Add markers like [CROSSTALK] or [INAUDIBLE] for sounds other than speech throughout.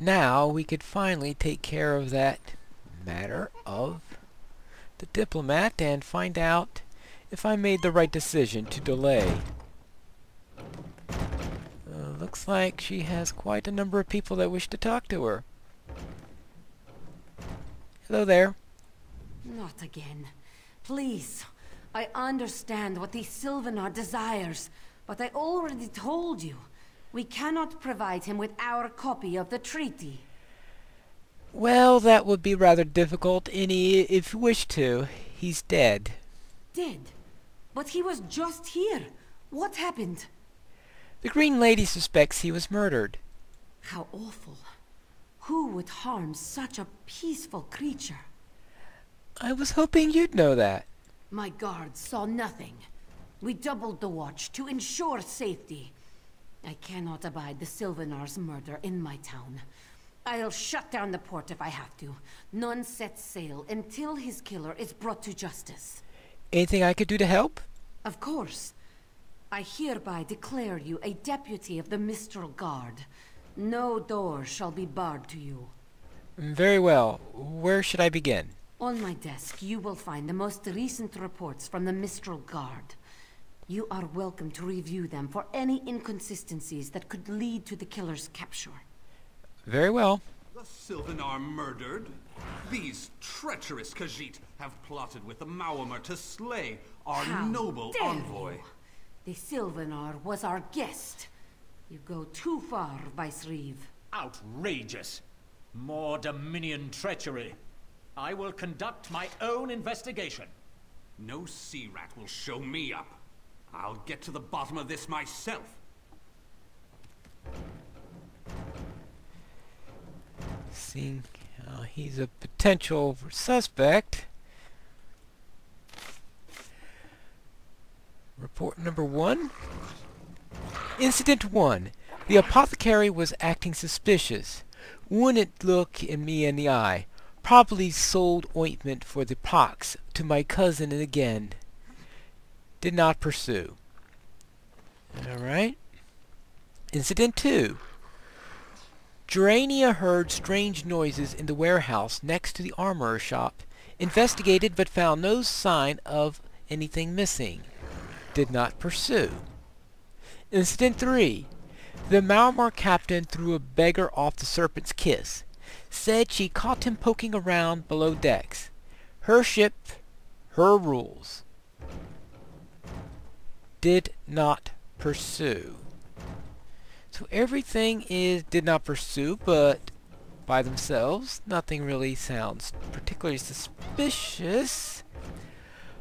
Now we could finally take care of that matter of the diplomat and find out if I made the right decision to delay. Uh, looks like she has quite a number of people that wish to talk to her. Hello there. Not again. Please. I understand what the Silvenar desires, but I already told you. We cannot provide him with our copy of the treaty. Well, that would be rather difficult, any if you wish to. He's dead. Dead? But he was just here. What happened? The Green Lady suspects he was murdered. How awful. Who would harm such a peaceful creature? I was hoping you'd know that. My guards saw nothing. We doubled the watch to ensure safety. I cannot abide the Silvenar's murder in my town. I'll shut down the port if I have to. None set sail until his killer is brought to justice. Anything I could do to help? Of course. I hereby declare you a deputy of the Mistral Guard. No door shall be barred to you. Mm, very well. Where should I begin? On my desk, you will find the most recent reports from the Mistral Guard. You are welcome to review them for any inconsistencies that could lead to the killer's capture. Very well. The Silvenar murdered? These treacherous Khajiit have plotted with the Maormer to slay our How noble dare envoy. you. The Silvenar was our guest. You go too far, Vice Reeve. Outrageous! More Dominion treachery. I will conduct my own investigation. No sea rat will show me up. I'll get to the bottom of this myself. Seeing how uh, he's a potential suspect. Report number one. Incident one. The apothecary was acting suspicious. Wouldn't look in me in the eye. Probably sold ointment for the pox to my cousin again. Did not pursue. Alright. Incident two. Gerania heard strange noises in the warehouse next to the armorer shop. Investigated but found no sign of anything missing. Did not pursue. Incident 3. The Malmar captain threw a beggar off the Serpent's Kiss. Said she caught him poking around below decks. Her ship, her rules. Did not pursue. So everything is did not pursue, but by themselves, nothing really sounds particularly suspicious.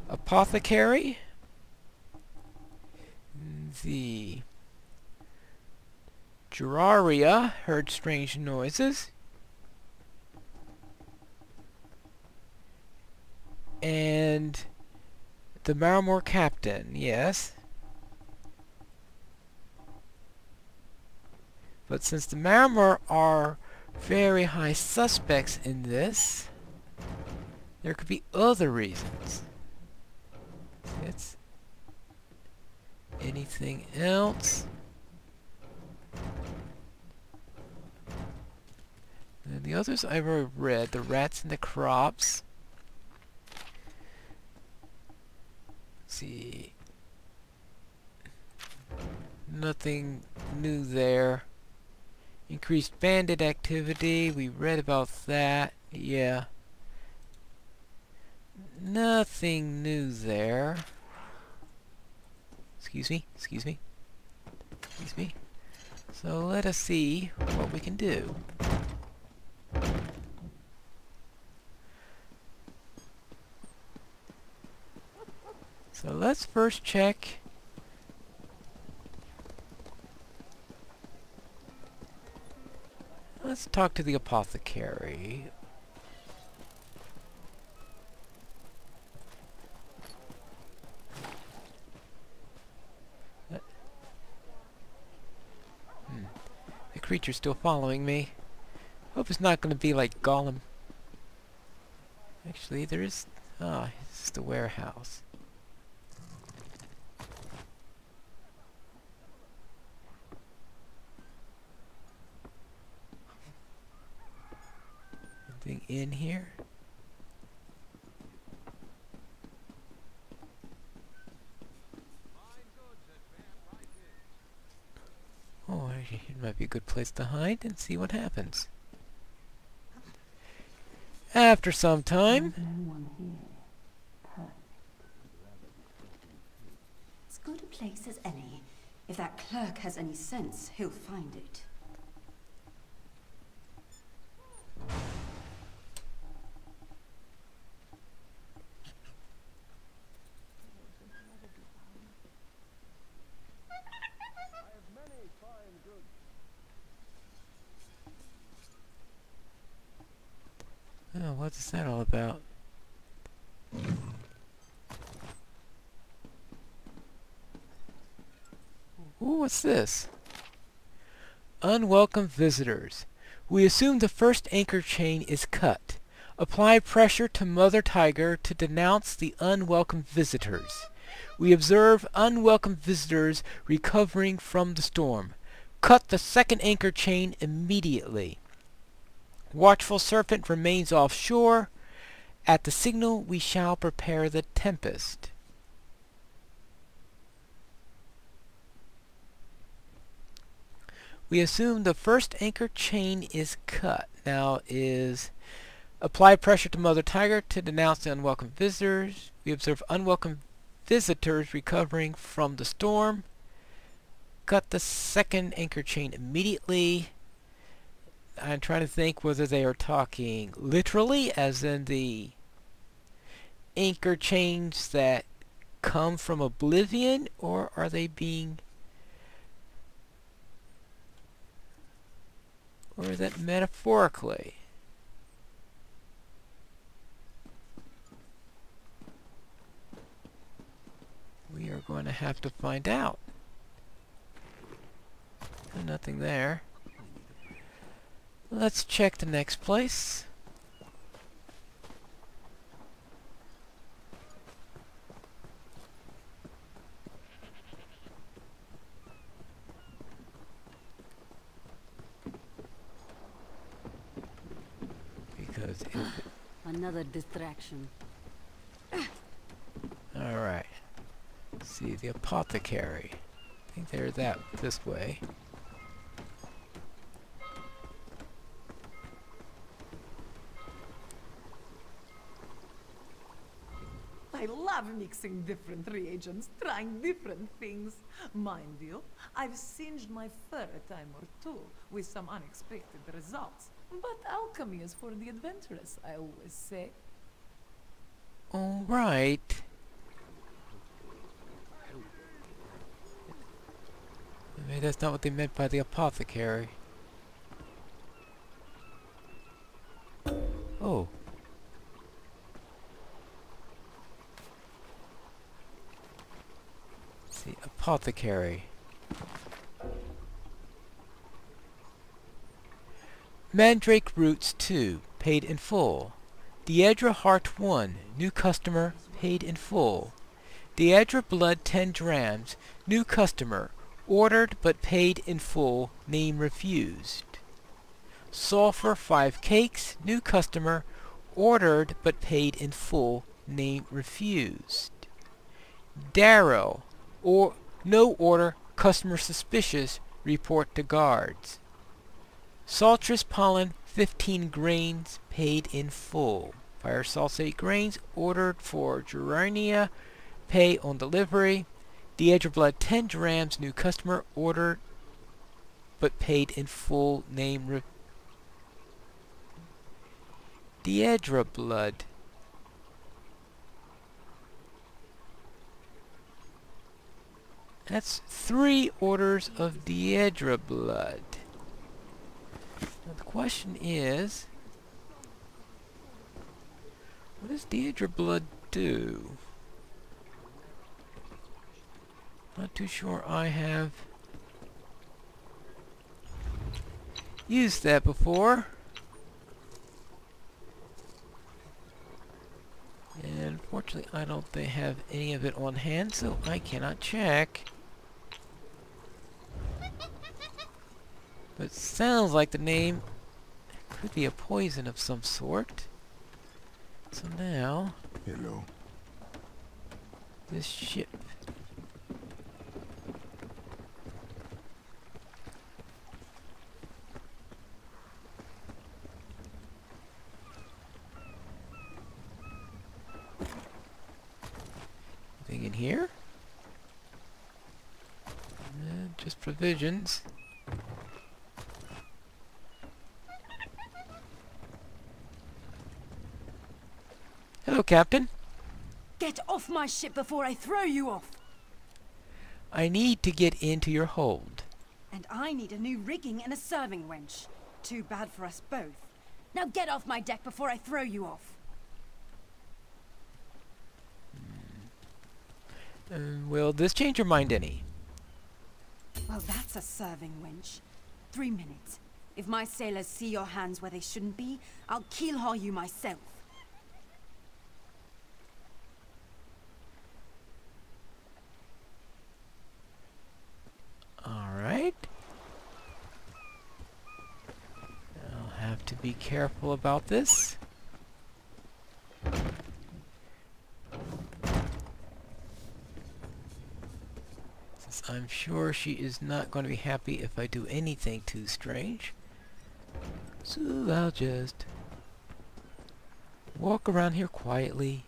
Apothecary. The Juraria heard strange noises. And the Maramore captain, yes. But since the Maramore are very high suspects in this, there could be other reasons. It's anything else? And the others I've already read, the rats and the crops. Let's see. Nothing new there. Increased bandit activity, we read about that, yeah. Nothing new there. Excuse me, excuse me, excuse me. So let us see what we can do. So let's first check Let's talk to the apothecary. Uh, hmm. The creature's still following me. Hope it's not going to be like Gollum. Actually, there is... Ah, this is the warehouse. Anything in here? Oh, it might be a good place to hide and see what happens. After some time, As good a place as any. If that clerk has any sense, he'll find it. Oh, what's that all about? Ooh, what's this? Unwelcome visitors. We assume the first anchor chain is cut. Apply pressure to Mother Tiger to denounce the unwelcome visitors. We observe unwelcome visitors recovering from the storm. Cut the second anchor chain immediately. Watchful Serpent remains offshore. At the signal we shall prepare the tempest. We assume the first anchor chain is cut. Now is apply pressure to Mother Tiger to denounce the unwelcome visitors. We observe unwelcome visitors recovering from the storm. Cut the second anchor chain immediately. I'm trying to think whether they are talking literally, as in the anchor chains that come from oblivion, or are they being Or is that metaphorically? We are going to have to find out. Nothing there. Let's check the next place. Because Another distraction. Alright. See, the apothecary. I think they're that this way. Mixing different reagents, trying different things. Mind you, I've singed my fur a time or two with some unexpected results. But alchemy is for the adventurous, I always say. Alright. Maybe that's not what they meant by the apothecary. Apothecary. Mandrake Roots 2, paid in full. Daedra Heart 1, new customer, paid in full. Daedra Blood 10 drams, new customer, ordered but paid in full, name refused. Sulfur 5 cakes, new customer, ordered but paid in full, name refused. Darrow, or no order, customer suspicious, report to guards. Saltrus pollen, 15 grains, paid in full. Fire sulfate grains, ordered for Gerania, pay on delivery. Daedra blood, 10 grams, new customer, ordered, but paid in full, name re- Daedra blood. That's three orders of Daedra blood. Now the question is, what does Daedra blood do? Not too sure I have used that before. And unfortunately I don't think have any of it on hand, so I cannot check. But it sounds like the name Could be a poison of some sort. So now, Hello. this ship. Anything in here? Uh, just provisions. Captain. Get off my ship before I throw you off! I need to get into your hold. And I need a new rigging and a serving wench. Too bad for us both. Now get off my deck before I throw you off. Uh, will this change your mind any? Well, that's a serving wench. Three minutes. If my sailors see your hands where they shouldn't be, I'll keel-haul you myself. Alright. I'll have to be careful about this. Since I'm sure she is not going to be happy if I do anything too strange. So I'll just walk around here quietly.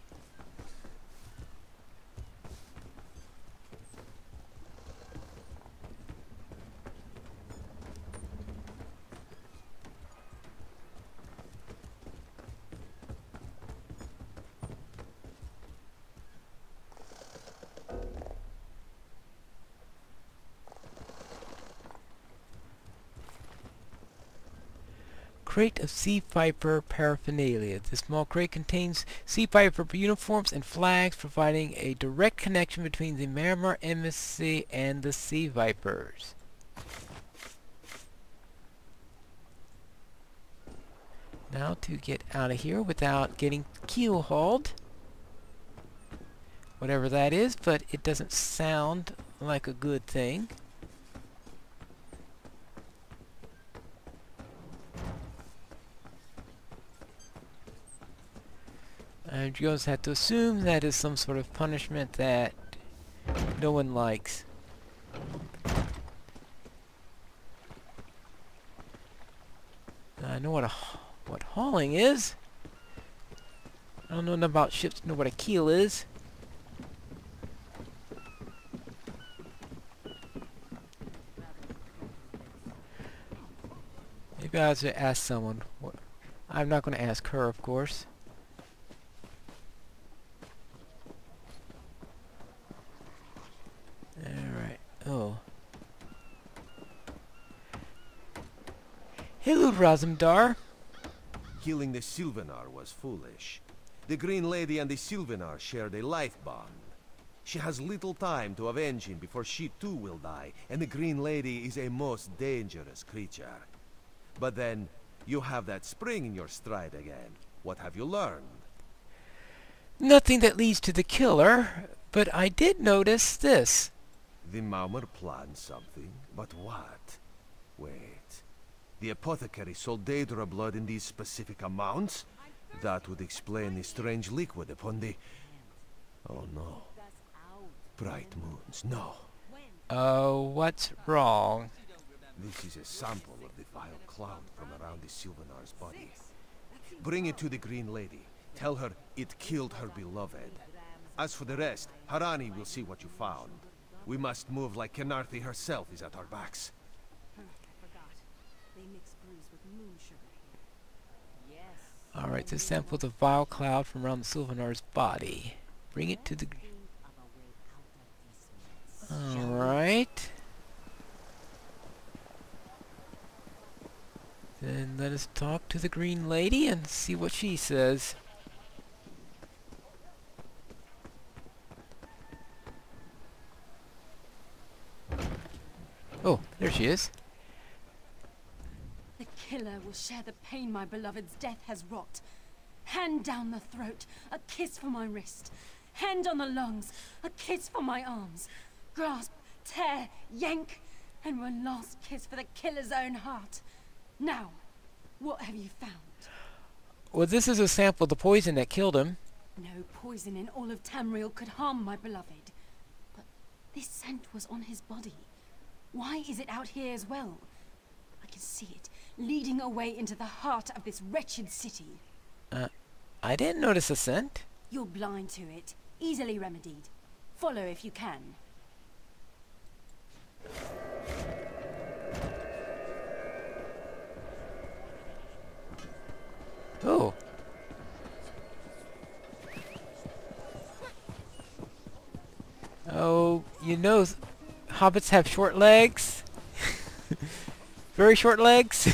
Crate of Sea Viper paraphernalia. This small crate contains Sea Viper uniforms and flags, providing a direct connection between the Miramar Embassy and the Sea Vipers. Now to get out of here without getting keel hauled. Whatever that is, but it doesn't sound like a good thing. And you just have to assume that is some sort of punishment that no one likes. I know what a what hauling is. I don't know nothing about ships. Know what a keel is. Maybe I should ask someone. I'm not going to ask her, of course. Alright. Oh. Hello, Razum-dar. Killing the Silvenar was foolish. The Green Lady and the Silvenar shared a life bond. She has little time to avenge him before she too will die, and the Green Lady is a most dangerous creature. But then, you have that spring in your stride again. What have you learned? Nothing that leads to the killer, but I did notice this. The Maormer planned something, but what? Wait. The apothecary sold Daedra blood in these specific amounts? That would explain the strange liquid upon the... Oh no. Bright moons, no. Oh, what's wrong? This is a sample of the vile cloud from around the Silvenar's body. Bring it to the Green Lady. Tell her it killed her beloved. As for the rest, Harani will see what you found. We must move like Khenarthi herself is at our backs. Alright, this sample the vile cloud from around the Silvenar's body. Bring it to the... Alright. Then let us talk to the Green Lady and see what she says. Oh, there she is. Killer will share the pain my beloved's death has wrought. Hand down the throat, a kiss for my wrist. Hand on the lungs, a kiss for my arms. Grasp, tear, yank, and one last kiss for the killer's own heart. Now, What have you found? Well, this is a sample of the poison that killed him. No poison in all of Tamriel could harm my beloved. But this scent was on his body. Why is it out here as well? I can see it, leading away into the heart of this wretched city. Uh, I didn't notice a scent. You're blind to it, easily remedied. Follow if you can. Oh. Oh, you know, hobbits have short legs. [LAUGHS] Very short legs. [LAUGHS] As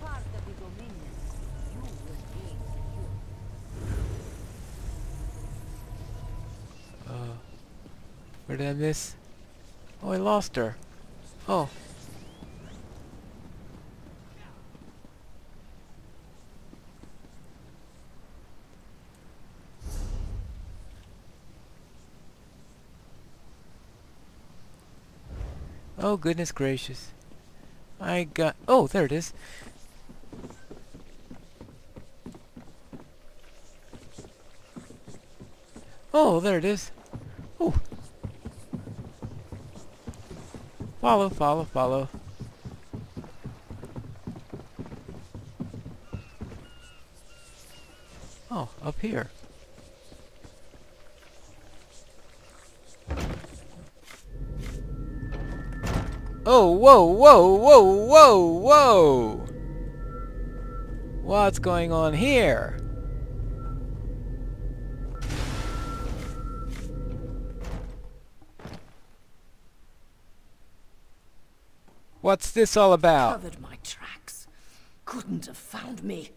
part of the Dominion, you will. Uh, where did I miss? Oh, I lost her. Oh. Oh, goodness gracious. I got... Oh, there it is. Oh, there it is. Oh. Follow, follow, follow. Oh, up here. Oh, whoa, whoa, whoa, whoa, whoa! What's going on here? What's this all about? Covered my tracks. Couldn't have found me.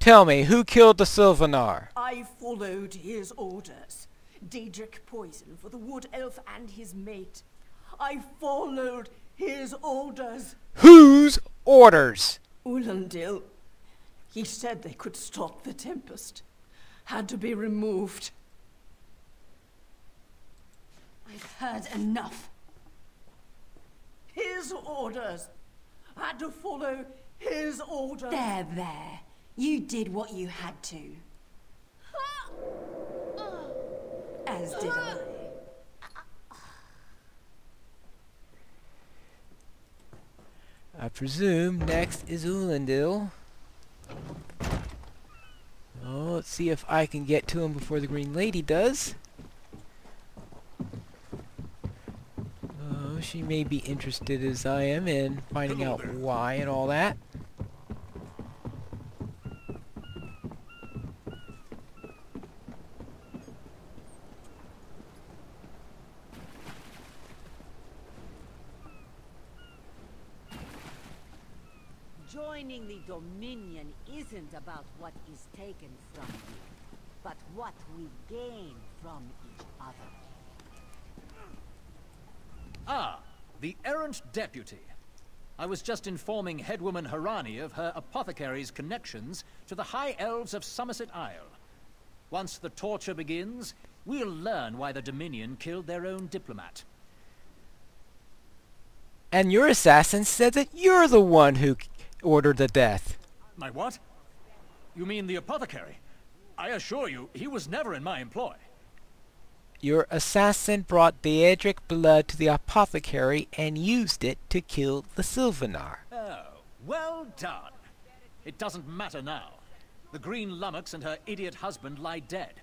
Tell me, who killed the Silvenar? I followed his orders. Daedric poison for the wood elf and his mate. I followed his orders. Whose orders? Ulandil. He said they could stop the tempest. Had to be removed. I've heard enough. His orders. Had to follow his orders. There, there. You did what you had to. Ah! Ah! As did I. I presume next is Ulandil. Oh, let's see if I can get to him before the Green Lady does. Oh, she may be interested as I am in finding out why and all that. Joining the Dominion isn't about what is taken from you, but what we gain from each other. Ah, the errant deputy. I was just informing headwoman Harani of her apothecary's connections to the High Elves of Somerset Isle. Once the torture begins, we'll learn why the Dominion killed their own diplomat. And your assassin said that you're the one who k- ordered the death. My what? You mean the apothecary? I assure you, he was never in my employ. Your assassin brought Daedric blood to the apothecary and used it to kill the Silvenar. Oh, well done. It doesn't matter now. The Green Lummox and her idiot husband lie dead.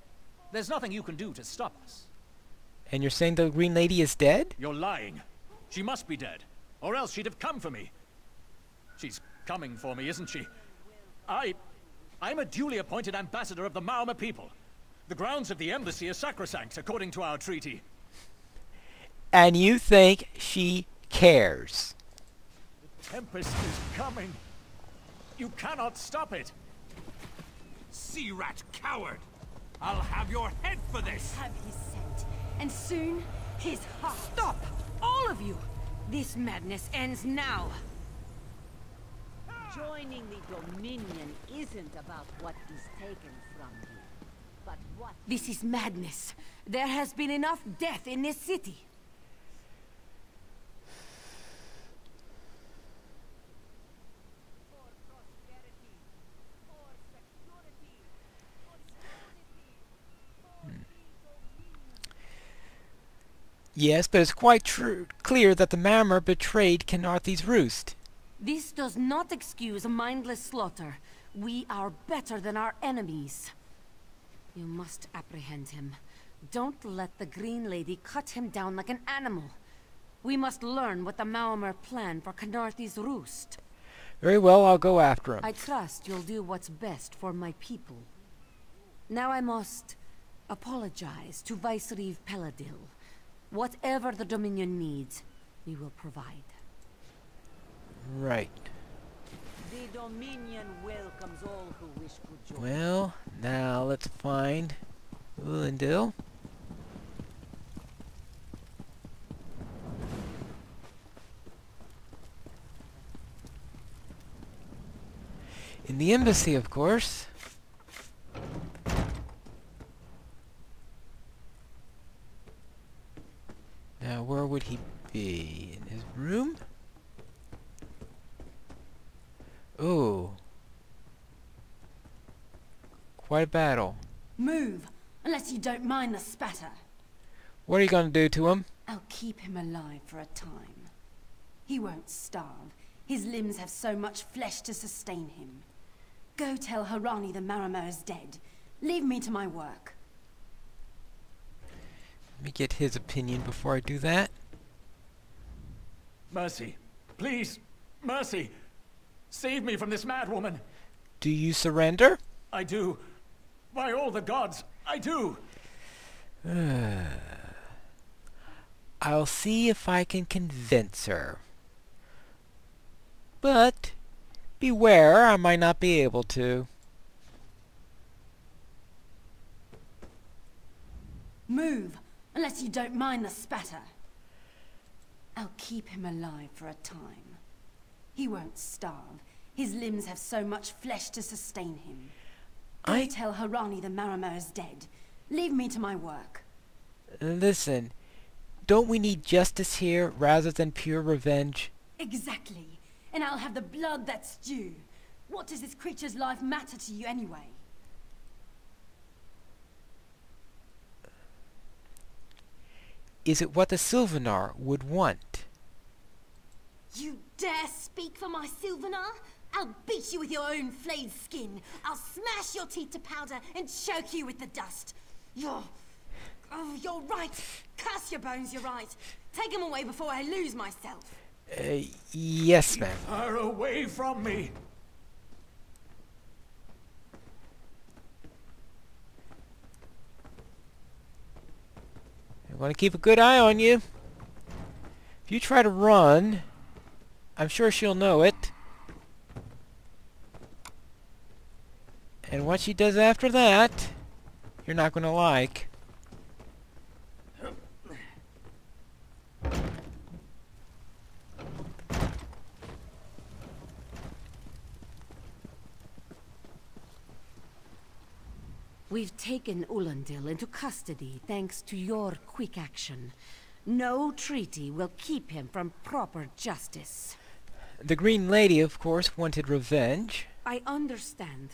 There's nothing you can do to stop us. And you're saying the Green Lady is dead? You're lying. She must be dead, or else she'd have come for me. She's coming for me, isn't she? I... I'm a duly appointed ambassador of the Maormer people. The grounds of the embassy are sacrosanct, according to our treaty. And you think she cares? The tempest is coming. You cannot stop it. Sea rat coward! I'll have your head for this! Have his scent, and soon his heart. Stop! All of you! This madness ends now! Joining the Dominion isn't about what is taken from you, but what... This is madness. There has been enough death in this city. Yes, but it's quite true, clear that the Maormer betrayed Khenarthi's roost. This does not excuse a mindless slaughter. We are better than our enemies. You must apprehend him. Don't let the Green Lady cut him down like an animal. We must learn what the Maormer plan for Khenarthi's roost. Very well, I'll go after him. I trust you'll do what's best for my people. Now I must apologize to Vicereeve Peladil. Whatever the Dominion needs, we will provide. Right. The Dominion welcomes all who wish to join. Well, now let's find Ulendil. In the embassy, of course. Now, where would he be? In his room? Oh. Quite a battle. Move, unless you don't mind the spatter. What are you going to do to him? I'll keep him alive for a time. He won't starve. His limbs have so much flesh to sustain him. Go tell Harani the Maormer is dead. Leave me to my work. Let me get his opinion before I do that. Mercy. Please. Mercy. Save me from this madwoman. Do you surrender? I do. By all the gods, I do. [SIGHS] I'll see if I can convince her. But beware, I might not be able to. Move, unless you don't mind the spatter. I'll keep him alive for a time. He won't starve. His limbs have so much flesh to sustain him. I tell Harani the Maormer is dead. Leave me to my work. listen. Don't we need justice here rather than pure revenge? Exactly. And I'll have the blood that's due. What does this creature's life matter to you anyway? Is it what the Silvenar would want? You dare speak for my Silvenar? I'll beat you with your own flayed skin. I'll smash your teeth to powder and choke you with the dust. You're... Oh, you're right. Curse your bones, you're right. Take them away before I lose myself. Uh, yes, ma'am. Her away from me. I want to keep a good eye on you. If you try to run, I'm sure she'll know it. And what she does after that, you're not going to like. We've taken Ulandil into custody thanks to your quick action. No treaty will keep him from proper justice. The Green Lady, of course, wanted revenge. I understand.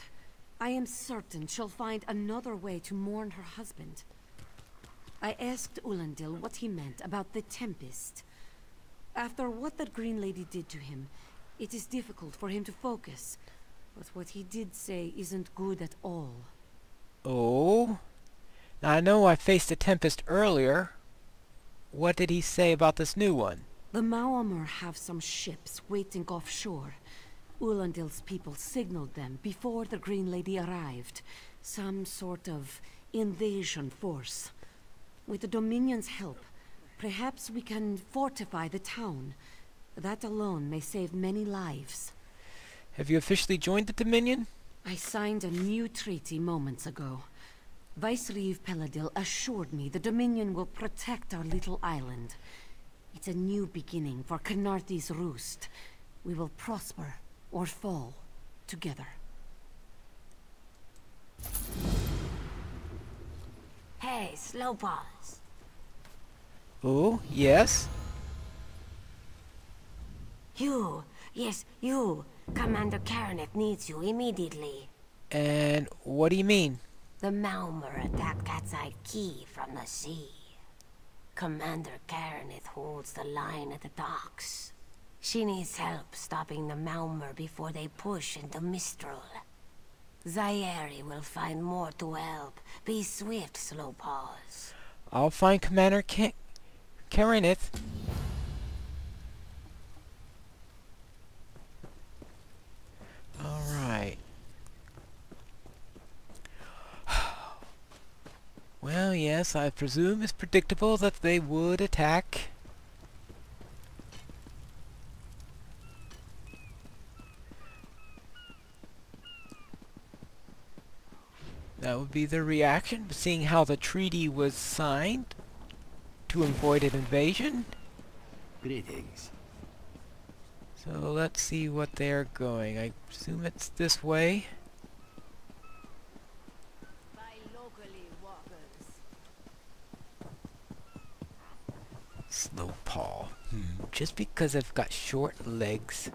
I am certain she'll find another way to mourn her husband. I asked Ulandil what he meant about the Tempest. After what that Green Lady did to him, it is difficult for him to focus. But what he did say isn't good at all. Oh? Now, I know I faced a Tempest earlier. What did he say about this new one? The Maormer have some ships waiting offshore. Ulandil's people signaled them before the Green Lady arrived. Some sort of invasion force. With the Dominion's help, perhaps we can fortify the town. That alone may save many lives. Have you officially joined the Dominion? I signed a new treaty moments ago. Vicereeve Peladil assured me the Dominion will protect our little island. It's a new beginning for Khenarthi's roost. We will prosper or fall together. Hey, Slowpaws. Oh, yes? You, yes, you. Commander Karanet needs you immediately. And what do you mean? The Maormer attacked Cat's Eye Quay from the sea. Commander Karenith holds the line at the docks. She needs help stopping the Maormer before they push into Mistral. Zairi will find more to help. Be swift, Slow Paws. I'll find Commander Ka Karenith. Alright. Well, yes, I presume it's predictable that they would attack. That would be their reaction, seeing how the treaty was signed to avoid an invasion. Greetings. So let's see what they're going. I presume it's this way. By locally walkers. Slow paw. Hmm. Just because I've got short legs.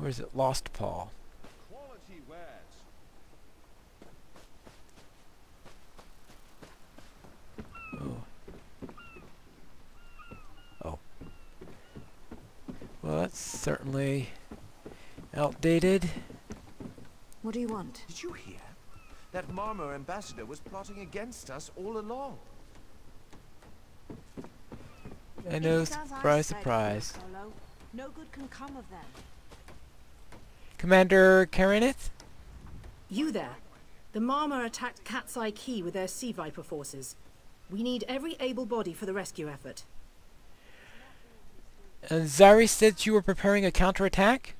Or is it lost Paul. Quality wares. Oh. Oh. Well, that's certainly outdated. What do you want? Did you hear? That Maormer ambassador was plotting against us all along. I know, It's as I surprise, surprise. No good can come of them. Commander Karenith? You there. The Maormer attacked Cat's Eye Quay with their Sea Viper forces. We need every able body for the rescue effort. And Zari said you were preparing a counterattack?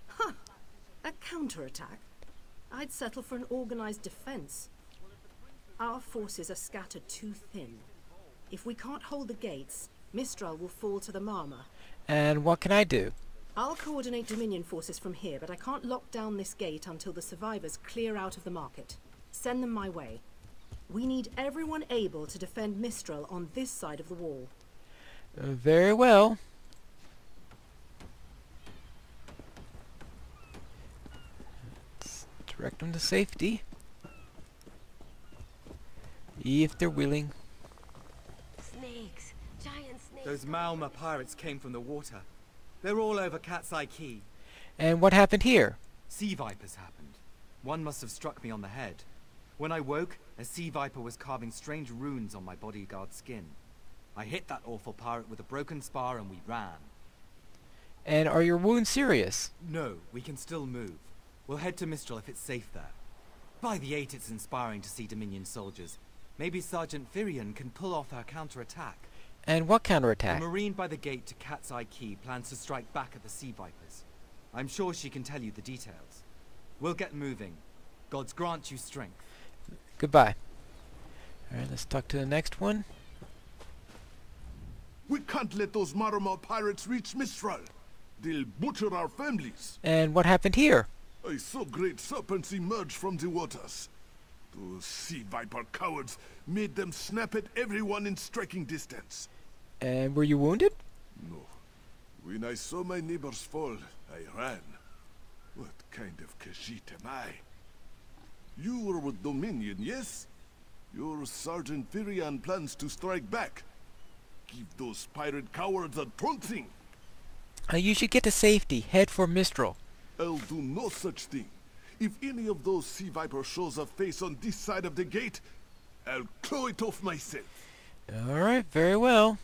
A counterattack? I'd settle for an organized defense. Our forces are scattered too thin. If we can't hold the gates, Mistral will fall to the Maormer. And what can I do? I'll coordinate Dominion forces from here, but I can't lock down this gate until the survivors clear out of the market. Send them my way. We need everyone able to defend Mistral on this side of the wall. Uh, very well. Direct them to safety. If they're willing. Snakes. Giant snakes. Those Maormer pirates came from the water. They're all over Cat's Eye Quay. And what happened here? Sea vipers happened. One must have struck me on the head. When I woke, a sea viper was carving strange runes on my bodyguard's skin. I hit that awful pirate with a broken spar and we ran. And are your wounds serious? No, we can still move. We'll head to Mistral if it's safe there. By the eight, it's inspiring to see Dominion soldiers. Maybe Sergeant Firion can pull off our counterattack. And what The counterattack? Marine by the gate to Cat's Eye Quay plans to strike back at the Sea Vipers. I'm sure she can tell you the details. We'll get moving. Gods grant you strength. Goodbye. Alright, let's talk to the next one. We can't let those Maormer pirates reach Mistral. They'll butcher our families. And what happened here? I saw great serpents emerge from the waters. Those sea viper cowards made them snap at everyone in striking distance. And were you wounded? No. When I saw my neighbors fall, I ran. What kind of Khajiit am I? You were with Dominion, yes? Your Sergeant Firion plans to strike back. Give those pirate cowards a trouncing. Uh, you should get to safety. Head for Mistral. I'll do no such thing. If any of those sea viper shows a face on this side of the gate, I'll claw it off myself. Alright, very well.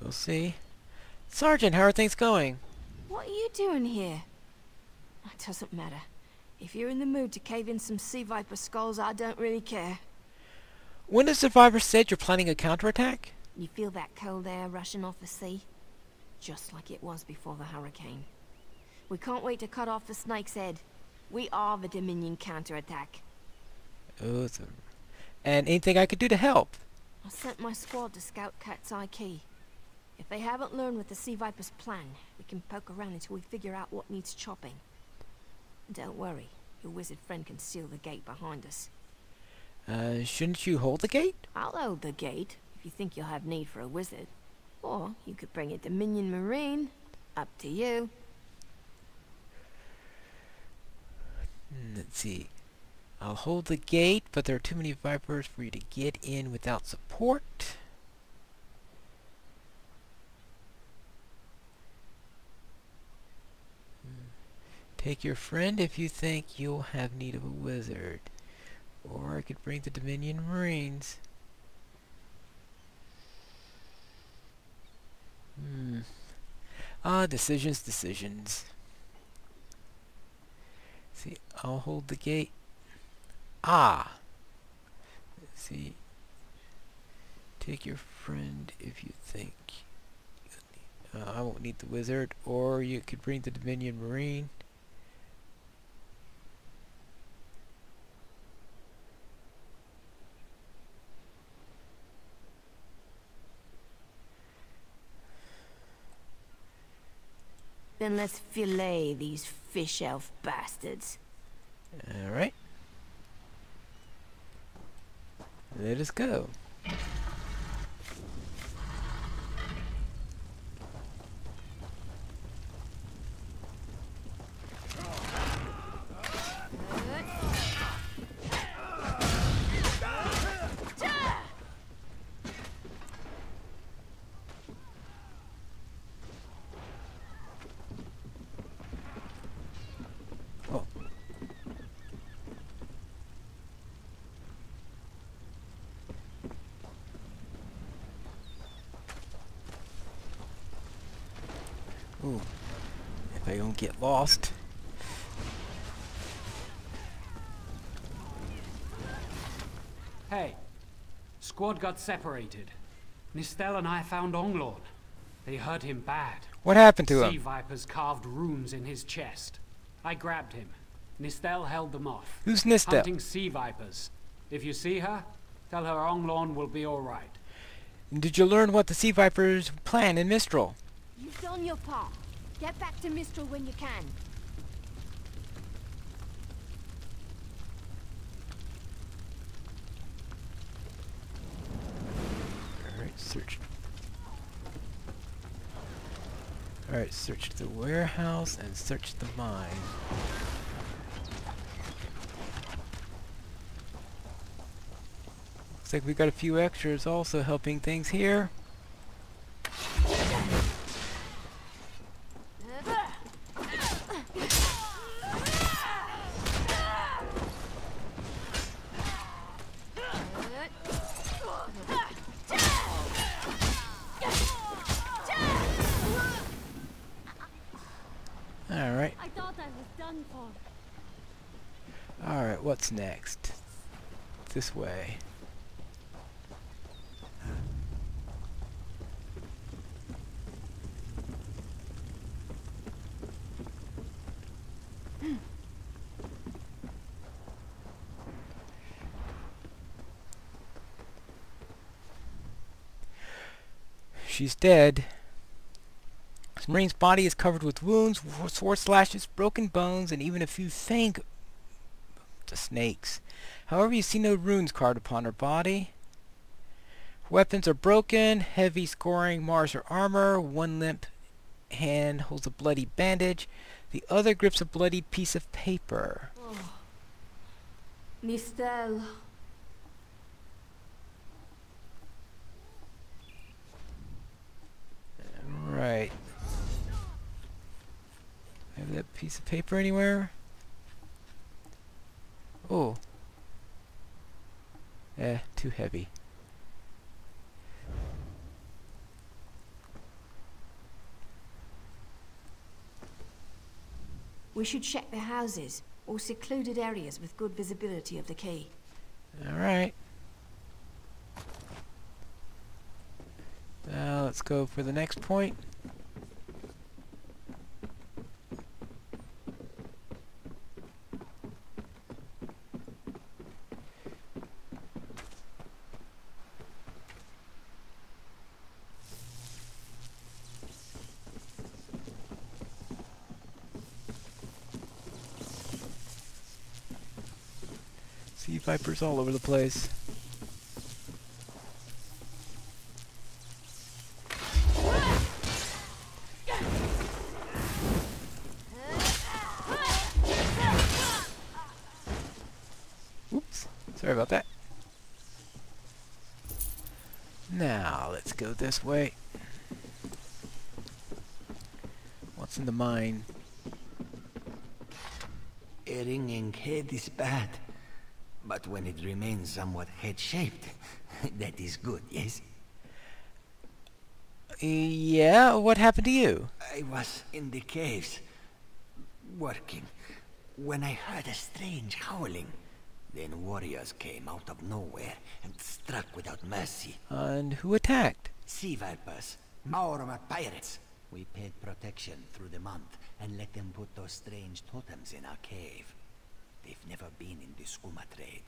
We'll see. Sergeant, how are things going? What are you doing here? It doesn't matter. If you're in the mood to cave in some sea viper skulls, I don't really care. When the survivor said you're planning a counterattack? You feel that cold air rushing off the sea? Just like it was before the hurricane. We can't wait to cut off the snake's head. We are the Dominion counterattack. Oh. And anything I could do to help? I sent my squad to scout Cat's Eye Quay. If they haven't learned what the Sea Viper's plan, we can poke around until we figure out what needs chopping. Don't worry, your wizard friend can seal the gate behind us. Uh, shouldn't you hold the gate? I'll hold the gate, if you think you'll have need for a wizard. Or you could bring a Dominion Marine. Up to you. Let's see. I'll hold the gate, but there are too many vipers for you to get in without support. Hmm. Take your friend if you think you'll have need of a wizard. Or I could bring the Dominion Marines. Hmm. Ah, decisions, decisions. See, I'll hold the gate. Ah! Let's see. Take your friend if you think. Uh, I won't need the wizard. Or you could bring the Dominion Marine. Then let's fillet these fish elf bastards. Alright. Let us go. Ooh. If I don't get lost. Hey, squad got separated. Nistel and I found Onglorn. They hurt him bad. What happened to sea him? vipers carved runes in his chest. I grabbed him. Nistel held them off. Who's Nistel? Hunting sea vipers. If you see her, tell her Onglorn will be alright. Did you learn what the Sea Vipers plan in Mistral? You've done your part. Get back to Mistral when you can. Alright, search. Alright, search the warehouse and search the mine. Looks like we got a few extras also helping things here. Alright, I thought I was done for. alright, what's next? This way. She's dead. This Marine's body is covered with wounds, sword slashes, broken bones, and even a few fang... The snakes. However, you see no runes carved upon her body. Weapons are broken, heavy scoring mars her armor, one limp hand holds a bloody bandage, the other grips a bloody piece of paper. Oh, Nistel. Right. Have that piece of paper anywhere? Oh. Eh, too heavy. We should check the houses, or secluded areas with good visibility of the quay. Alright. Now let's go for the next point. Sea vipers all over the place. Oops, sorry about that. Now, let's go this way. What's in the mine? A ringing head is bad, but when it remains somewhat head-shaped, [LAUGHS] that is good, yes? Yeah, what happened to you? I was in the caves, working, when I heard a strange howling. Then warriors came out of nowhere and struck without mercy. And who attacked? Sea vipers, Maormer pirates. We paid protection through the month and let them put those strange totems in our cave. They've never been in the skooma trade.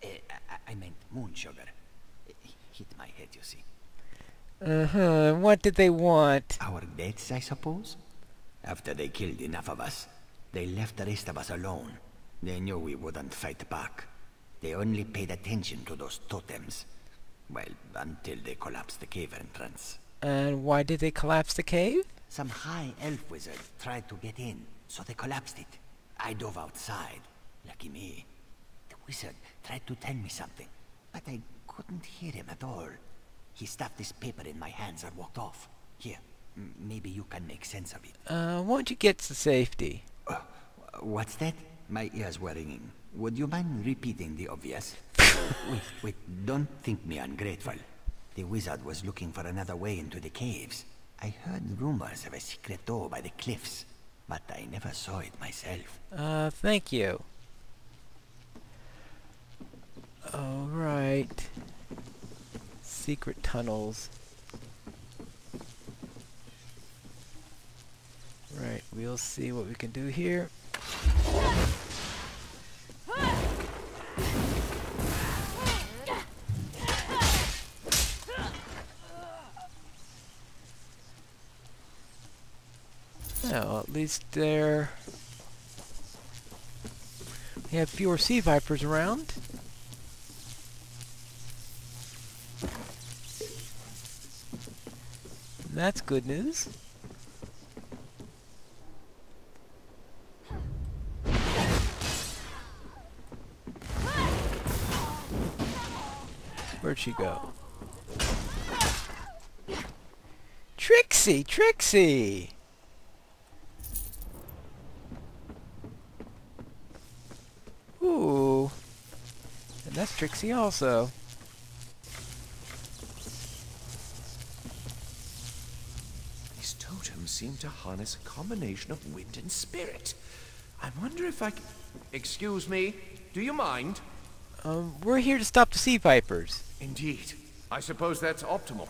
Eh, I, I meant moon sugar. It hit my head, you see. Uh-huh. What did they want? Our deaths, I suppose? After they killed enough of us, they left the rest of us alone. They knew we wouldn't fight back. They only paid attention to those totems. Well, until they collapsed the cave entrance. And why did they collapse the cave? Some high elf wizard tried to get in, so they collapsed it. I dove outside. Lucky me. The wizard tried to tell me something, but I couldn't hear him at all. He stuffed this paper in my hands and walked off. Here, maybe you can make sense of it. Uh, won't you get to safety? Uh, what's that? My ears were ringing. Would you mind repeating the obvious? [LAUGHS] wait, wait, don't think me ungrateful. The wizard was looking for another way into the caves. I heard rumors of a secret door by the cliffs, but I never saw it myself. Uh, thank you. Alright. Secret tunnels. Right, we'll see what we can do here. Well, at least there we have fewer sea vipers around. That's good news. Where'd she go? Trixie! Trixie! Ooh. And that's Trixie also. These totems seem to harness a combination of wind and spirit. I wonder if I can... Excuse me, do you mind? Um, we're here to stop the sea vipers. Indeed. I suppose that's optimal.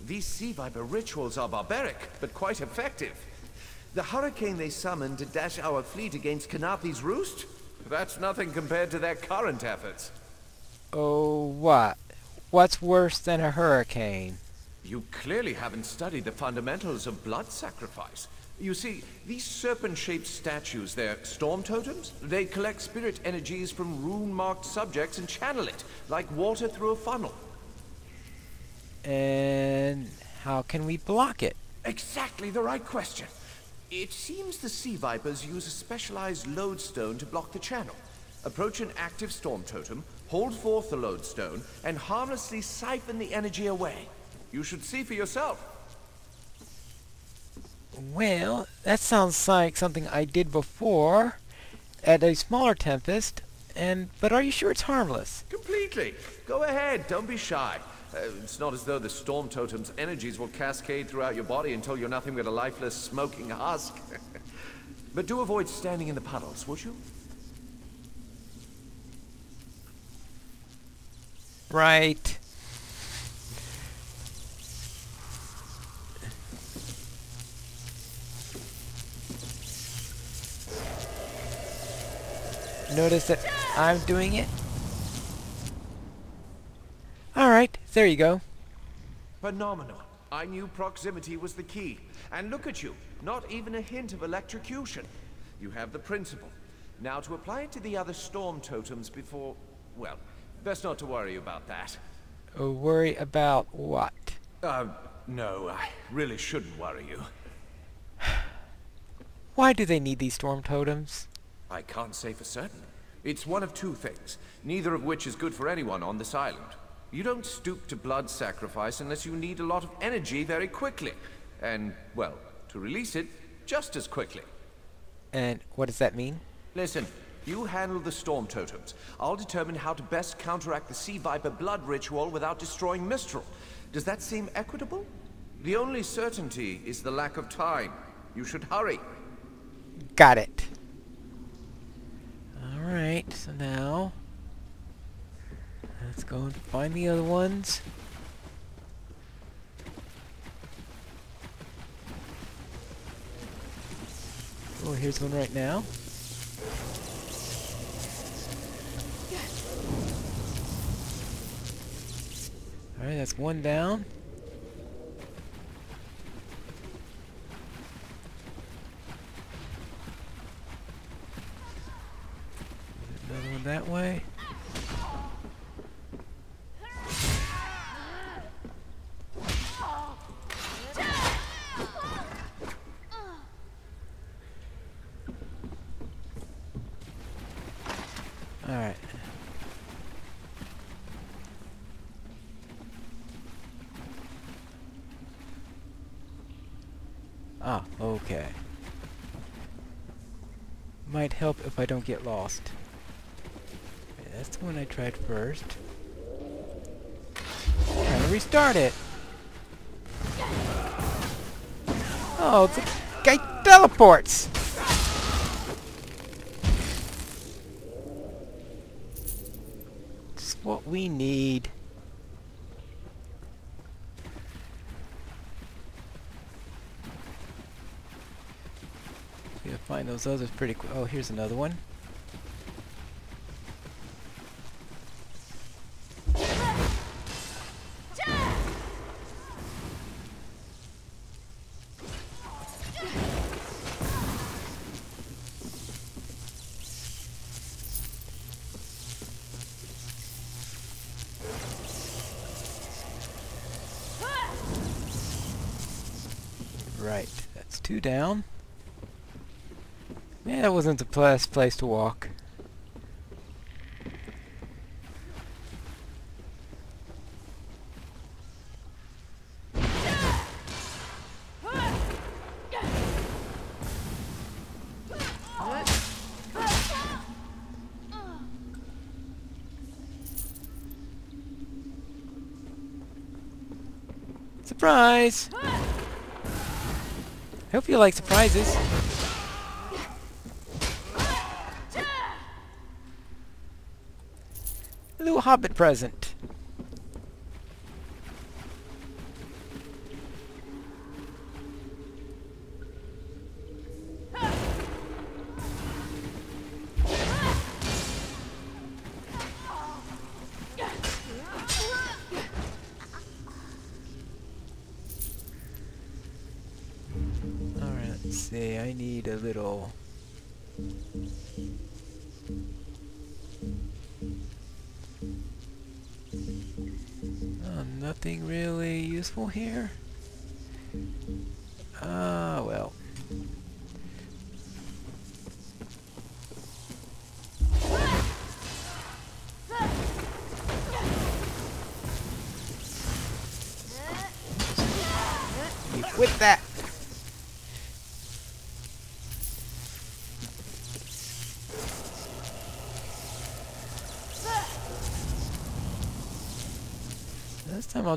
These sea viper rituals are barbaric, but quite effective. The hurricane they summoned to dash our fleet against Khenarthi's roost? That's nothing compared to their current efforts. Oh, what? What's worse than a hurricane? You clearly haven't studied the fundamentals of blood sacrifice. You see, these serpent-shaped statues, they're storm totems. They collect spirit energies from rune-marked subjects and channel it, like water through a funnel. And how can we block it? Exactly the right question. It seems the Sea Vipers use a specialized lodestone to block the channel. Approach an active storm totem, hold forth the lodestone, and harmlessly siphon the energy away. You should see for yourself. Well, that sounds like something I did before at a smaller tempest, and but are you sure it's harmless? Completely. Go ahead, don't be shy. Uh, it's not as though the storm totem's energies will cascade throughout your body until you're nothing but a lifeless, smoking husk. [LAUGHS] but do avoid standing in the puddles, would you? Right. Notice that I'm doing it? Alright, there you go. Phenomenal. I knew proximity was the key. And look at you, not even a hint of electrocution. You have the principle. Now to apply it to the other storm totems before... Well, best not to worry about that. Uh, worry about what? Uh, no, I really shouldn't worry you. [SIGHS] Why do they need these storm totems? I can't say for certain. It's one of two things, neither of which is good for anyone on this island. You don't stoop to blood sacrifice unless you need a lot of energy very quickly. And, well, to release it just as quickly. And what does that mean? Listen, you handle the storm totems. I'll determine how to best counteract the Sea Viper blood ritual without destroying Mistral. Does that seem equitable? The only certainty is the lack of time. You should hurry. Got it. Alright, so now... Let's go and find the other ones. Oh, here's one right now. Alright, that's one down. Another one that way. Alright. Ah, okay. Might help if I don't get lost. That's the one I tried first. Trying to restart it. Oh, the guy teleports! It's what we need. Those are pretty quick. Oh, here's another one. Right, that's two down. Man, that wasn't the best place to walk. Surprise! I Hope you like surprises. A little hobbit present. Here?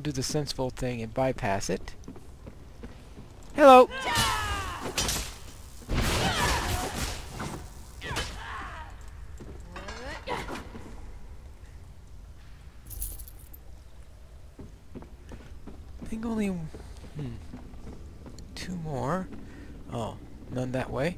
Do the sensible thing and bypass it. Hello! I think only hmm, two more. Oh, none that way.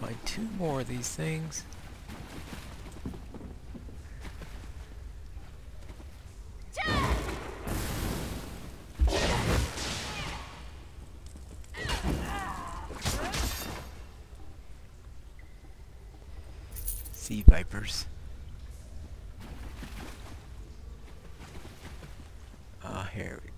Find two more of these things. Sea vipers. There we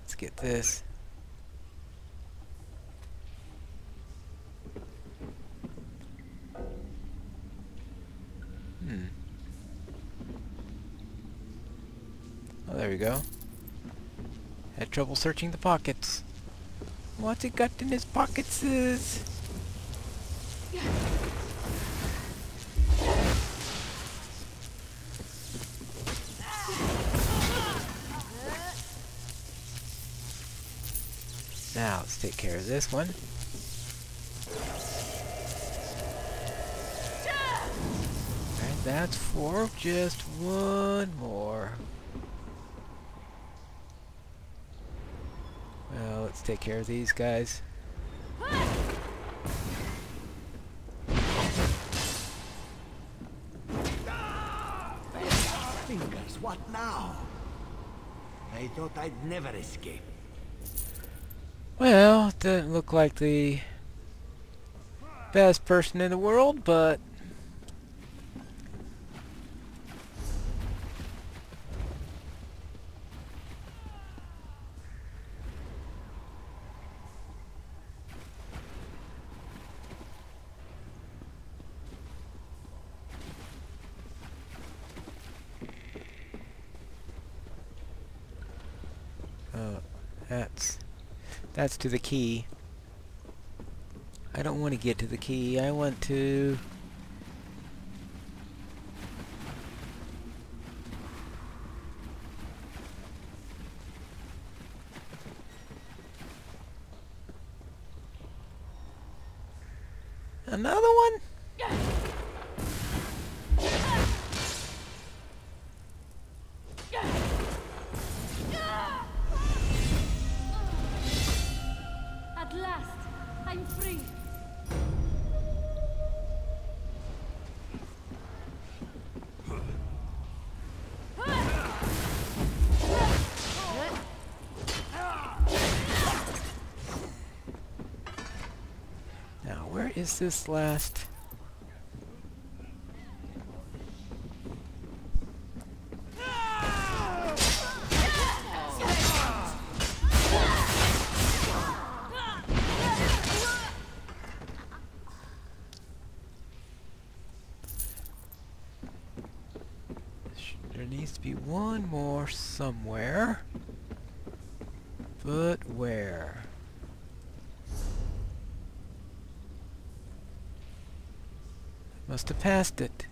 Let's get this. Hmm. Oh, there we go. Had trouble searching the pockets. What's he got in his pockets? Is of this one. And that's for just one more. Well, let's take care of these guys. Fingers, what now? I thought I'd never escape. Well, doesn't look like the best person in the world, but Oh, that's that's to the key. I don't want to get to the key. I want to... this last... There needs to be one more somewhere. But where? Must have passed it.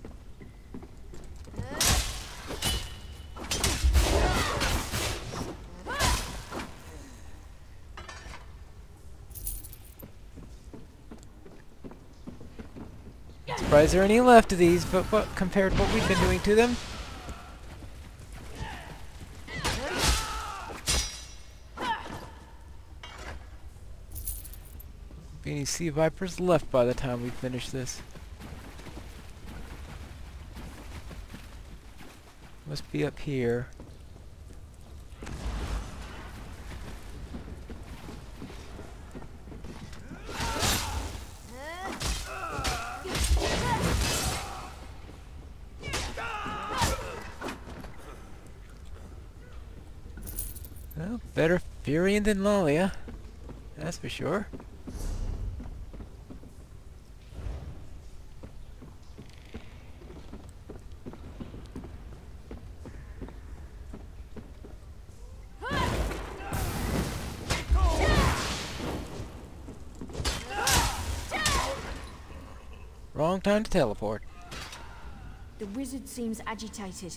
Surprised there are any left of these, but what compared to what we've been doing to them? Any sea vipers left by the time we finish this? Must be up here. Well, better Furion than Lalia. That's for sure. Wrong time to teleport. The wizard seems agitated.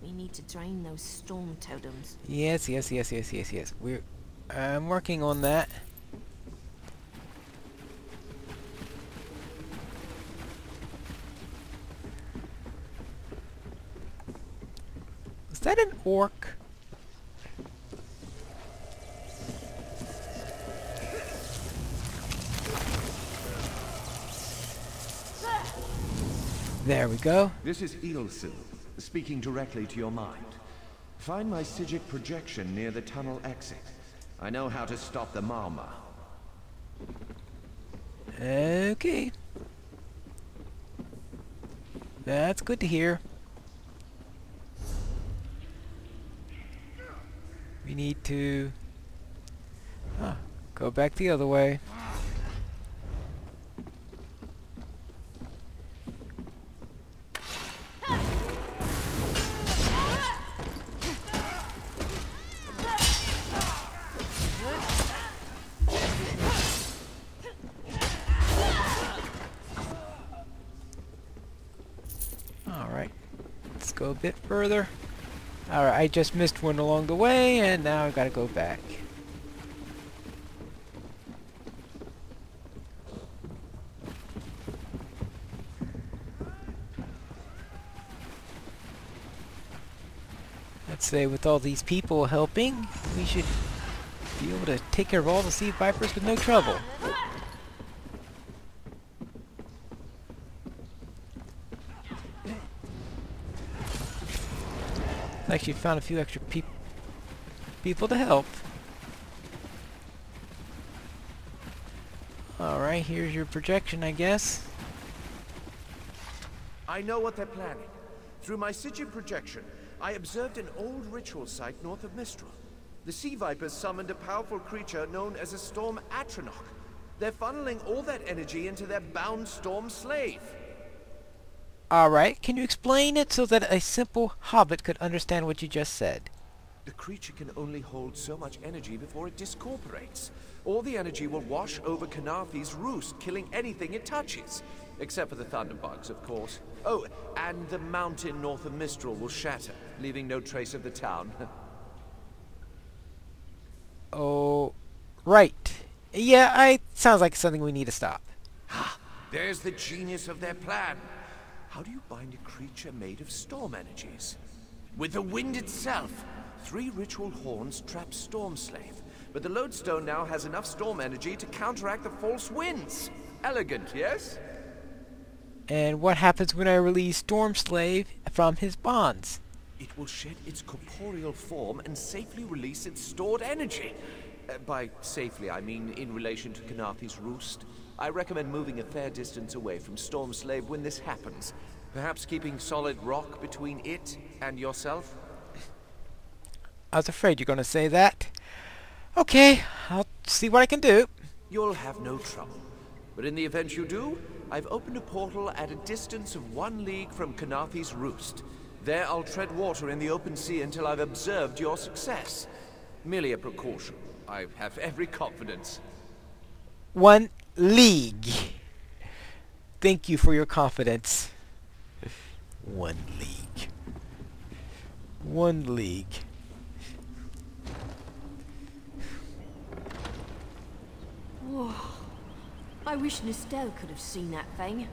We need to drain those storm totems. Yes, yes, yes, yes, yes, yes. We're I'm working on that. Is that an orc? There we go. This is Eelsil, speaking directly to your mind. Find my Psijic projection near the tunnel exit. I know how to stop the Maormer. Okay. That's good to hear. We need to ah, go back the other way. Alright, let's go a bit further. Alright, I just missed one along the way, and now I've got to go back. Let's say with all these people helping, we should be able to take care of all the sea vipers with no trouble. Actually found a few extra peop people to help. Alright, here's your projection, I guess. I know what they're planning. Through my Psijic projection, I observed an old ritual site north of Mistral. The Sea Vipers summoned a powerful creature known as a Storm Atronach. They're funneling all that energy into their bound Storm Slave. Alright, can you explain it so that a simple hobbit could understand what you just said? The creature can only hold so much energy before it discorporates. All the energy will wash over Khenarthi's roost, killing anything it touches. Except for the thunderbugs, of course. Oh, and the mountain north of Mistral will shatter, leaving no trace of the town. [LAUGHS] oh, right. Yeah, I sounds like something we need to stop. Ah, There's the genius of their plan. How do you bind a creature made of storm energies? With the wind itself. Three ritual horns trap Storm Slave, but the lodestone now has enough storm energy to counteract the false winds. Elegant, yes? And what happens when I release Storm Slave from his bonds? It will shed its corporeal form and safely release its stored energy. Uh, by safely, I mean in relation to Khenarthi's roost. I recommend moving a fair distance away from Storm Slave when this happens. Perhaps keeping solid rock between it and yourself? I was afraid you're going to say that. Okay, I'll see what I can do. You'll have no trouble. But in the event you do, I've opened a portal at a distance of one league from Khenarthi's roost. There I'll tread water in the open sea until I've observed your success. Merely a precaution. I have every confidence. One league. Thank you for your confidence. One league. One league. Whoa. I wish Nistel could have seen that thing.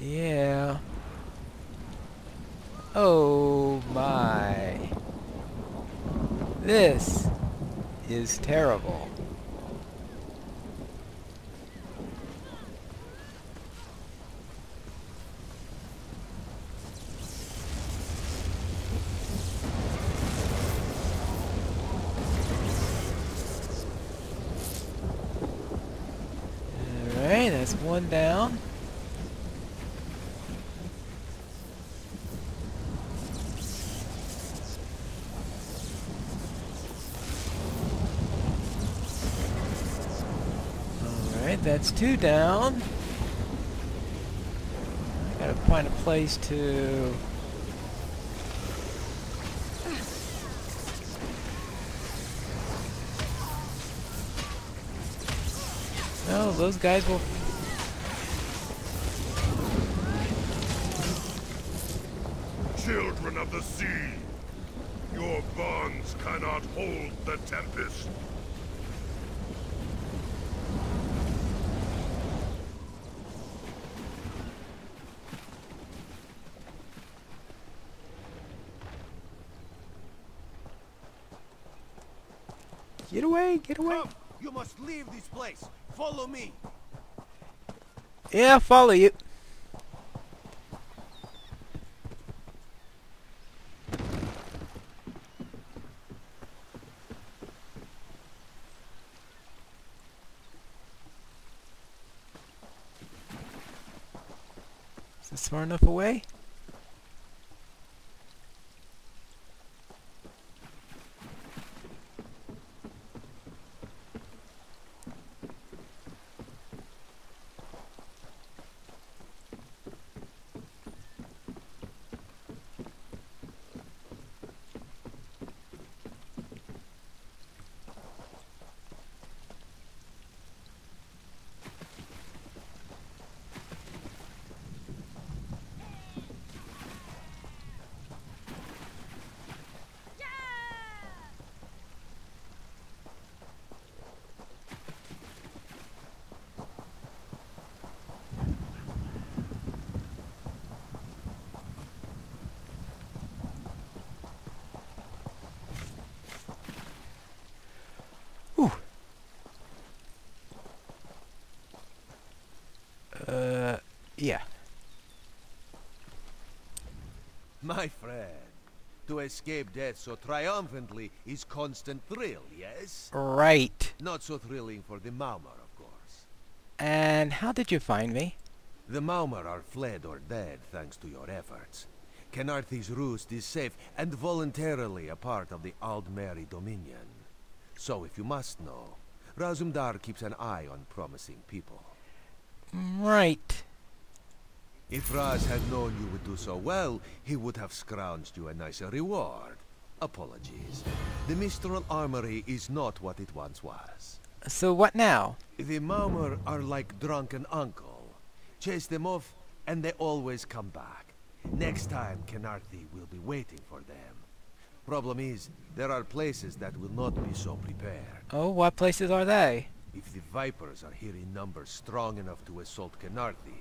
Yeah. Oh my. This is terrible. Alright, that's one down. Alright, that's two down. I gotta find a place to... No, those guys will... Children of the sea, your bonds cannot hold the Tempest. Get away, get away. Come, you must leave this place. Follow me. Yeah, I'll follow you. Is this far enough away? Uh, yeah. My friend, to escape death so triumphantly is constant thrill, yes? Right. Not so thrilling for the Maormer, of course. And how did you find me? The Maormer are fled or dead thanks to your efforts. Khenarthi's roost is safe and voluntarily a part of the Aldmeri Dominion. So if you must know, Razum-dar keeps an eye on promising people. Right. If Raz had known you would do so well, he would have scrounged you a nicer reward. Apologies. The Mistral Armory is not what it once was. So what now? The Maormer are like drunken uncle. Chase them off, and they always come back. Next time, Khenarthi will be waiting for them. Problem is, there are places that will not be so prepared. Oh, what places are they? If the Vipers are here in numbers strong enough to assault Khenarthi,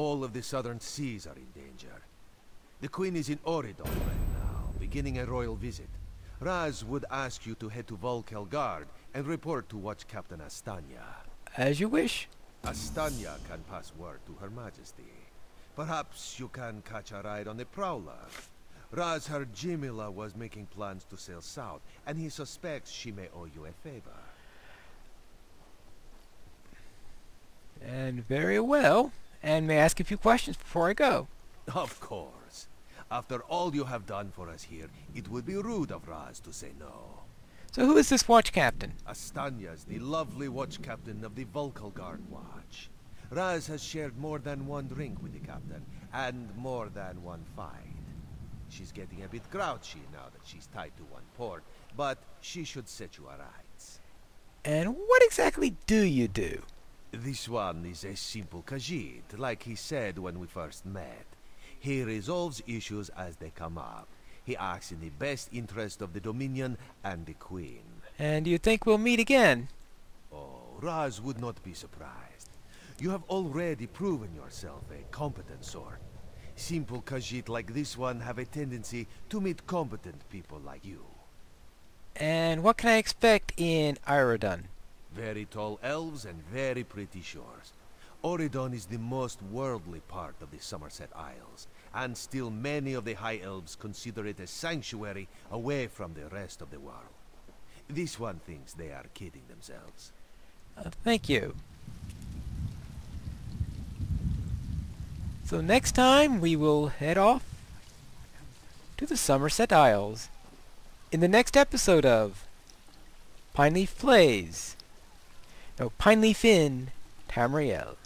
all of the southern seas are in danger. The Queen is in Auridon right now, beginning a royal visit. Raz would ask you to head to Vulkhel Guard and report to Watch Captain Astanya. As you wish. Astanya can pass word to Her Majesty. Perhaps you can catch a ride on the Prowler. Raz heard Jimila was making plans to sail south, and he suspects she may owe you a favor. And very well. And may I ask a few questions before I go? Of course. After all you have done for us here, it would be rude of Raz to say no. So who is this watch captain? Astanya's the lovely watch captain of the Vulkhel Guard Watch. Raz has shared more than one drink with the captain, and more than one fight. She's getting a bit grouchy now that she's tied to one port, but she should set you aright. And what exactly do you do? This one is a simple Khajiit, like he said when we first met. He resolves issues as they come up. He acts in the best interest of the Dominion and the Queen. And you think we'll meet again? Oh, Raz would not be surprised. You have already proven yourself a competent sort. Simple Khajiit like this one have a tendency to meet competent people like you. And what can I expect in Auridon? Very tall elves and very pretty shores. Auridon is the most worldly part of the Summerset Isles, and still many of the High Elves consider it a sanctuary away from the rest of the world. This one thinks they are kidding themselves. Uh, thank you. So next time we will head off to the Summerset Isles in the next episode of Pineleaf Plays. No, Pineleaf in, Tamriel.